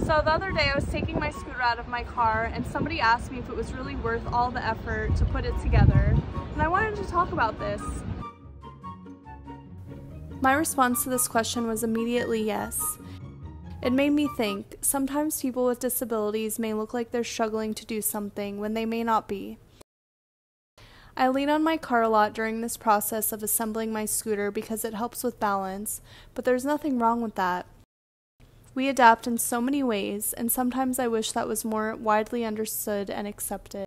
So the other day I was taking my scooter out of my car and somebody asked me if it was really worth all the effort to put it together. And I wanted to talk about this. My response to this question was immediately yes. It made me think sometimes people with disabilities may look like they're struggling to do something when they may not be. I lean on my car a lot during this process of assembling my scooter because it helps with balance, but there's nothing wrong with that. We adapt in so many ways, and sometimes I wish that was more widely understood and accepted.